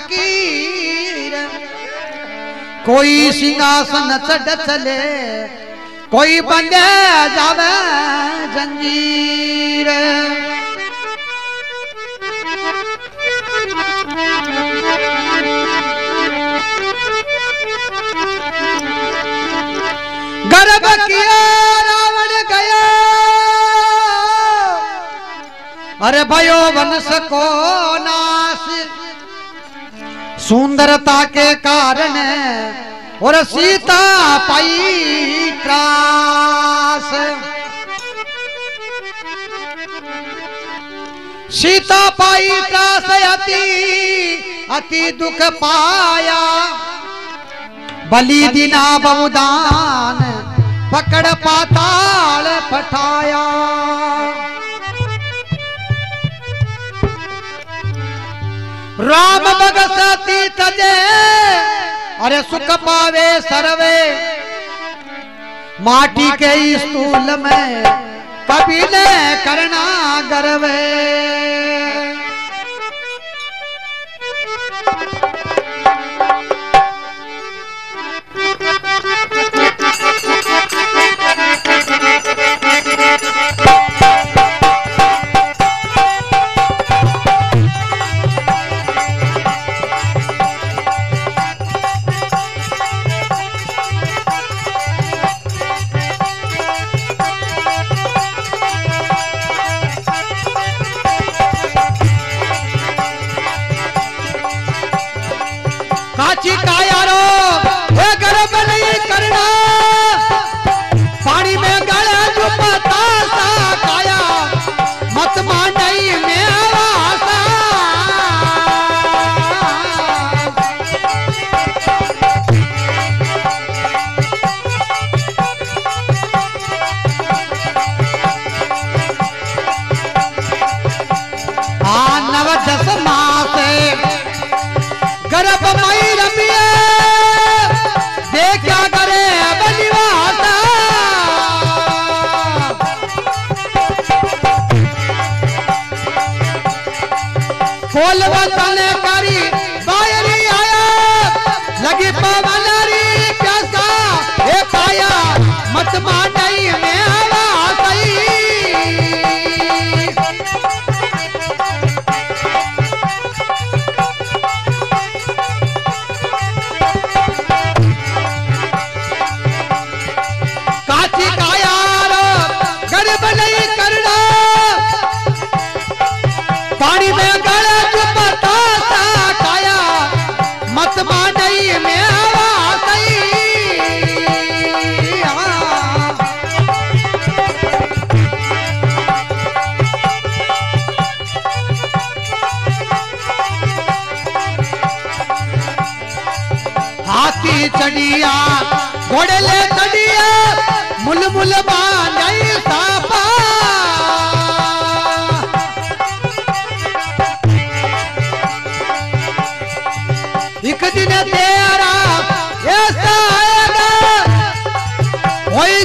फकीर। कोई सिंहासन चढ़ चले, कोई बंदे जावे जंजीर। गर्भ किया, रावण गया। अरे भयो वंश को नाश। सुंदरता के कारण और सीता पाई त्रास सीता पाई त्रास अति अति दुख पाया। बलि दिना बहुदान पकड़ पाताल पठाया। राम बगसती तजे। अरे सुख पावे सर्वे। माटी के स्थूल में ने करना गर्वे। खोल बचने हाथी चढ़िया घोड़े चढ़िया मुल मुल सापा। एक दिन तेरा ऐसा आएगा वही